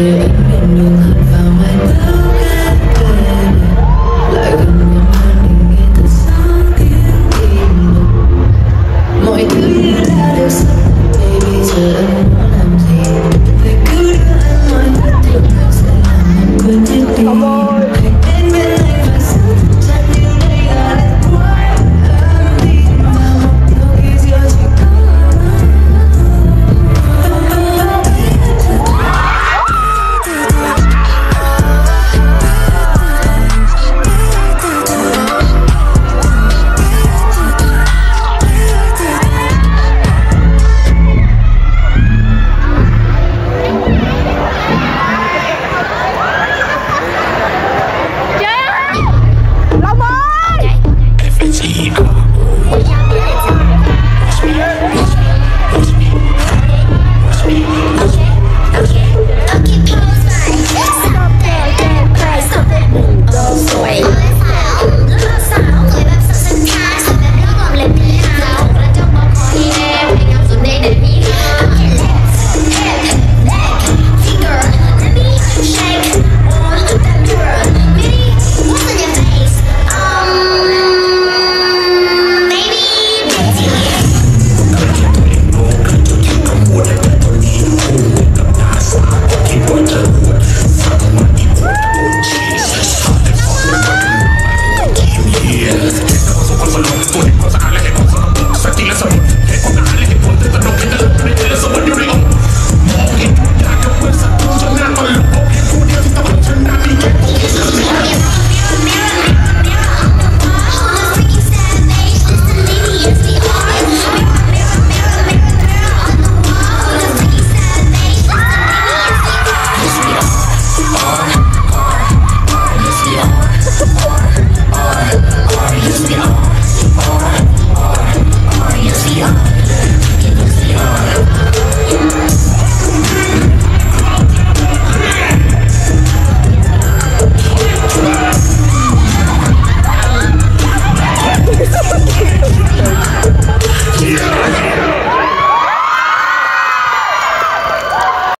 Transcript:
do, and you 一。